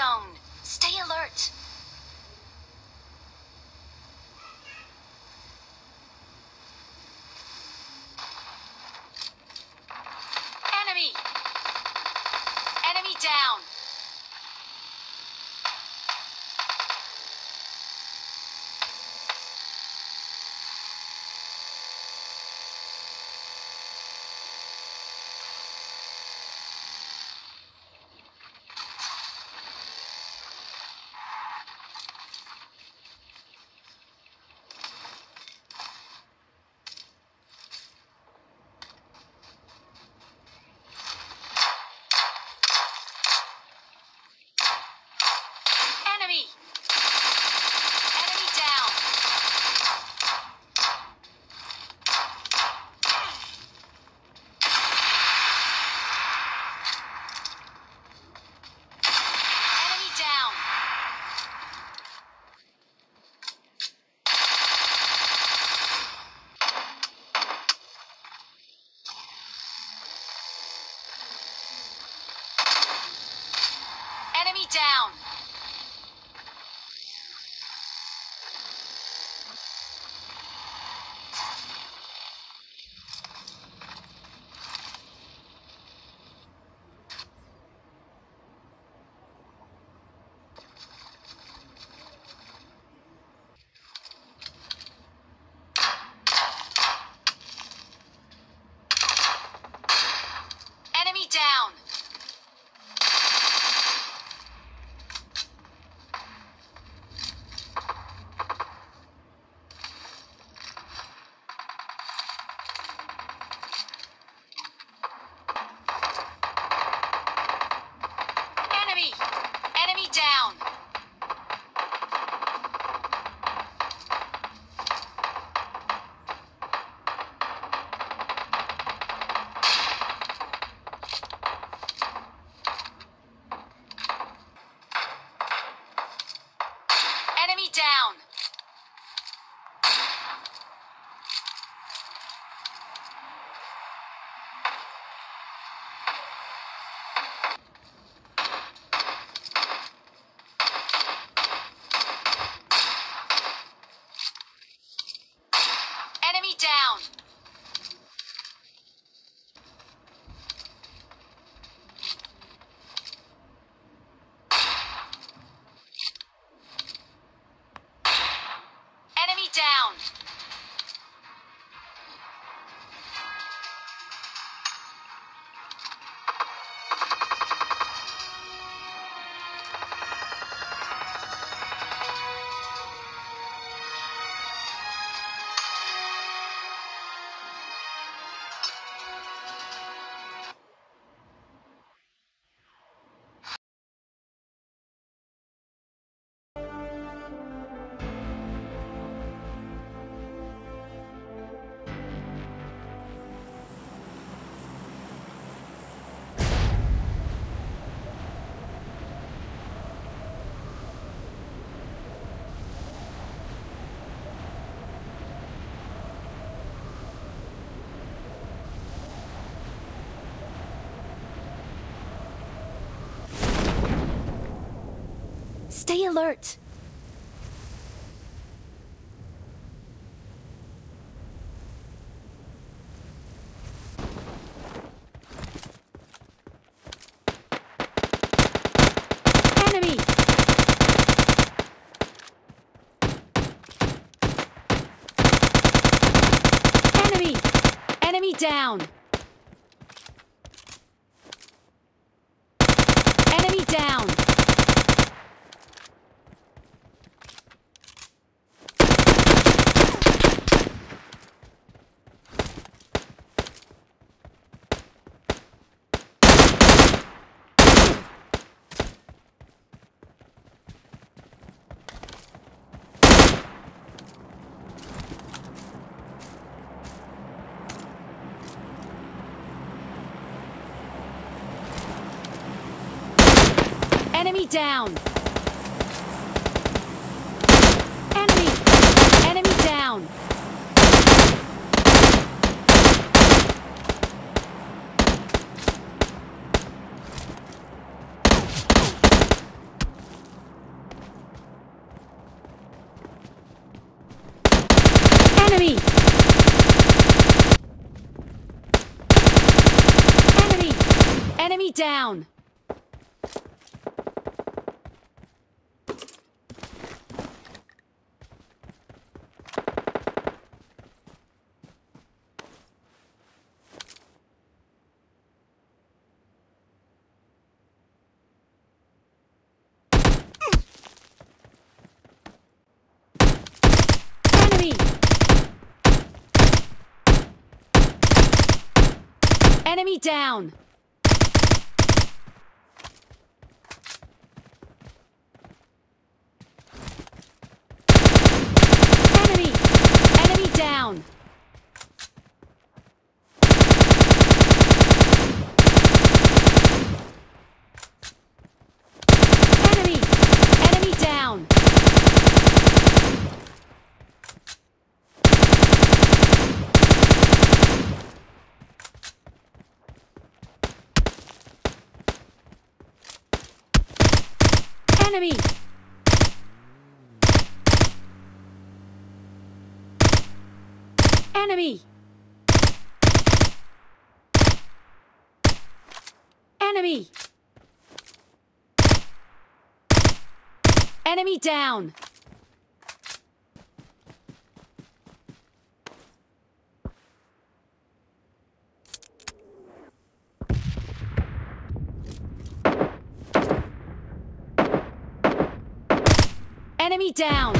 zone. Stay alert. down! Stay alert. Enemy! Down! Enemy down! Enemy! Enemy down! Enemy! Enemy down! Enemy! Enemy down! Enemy! Enemy! Enemy! Enemy down! Enemy down!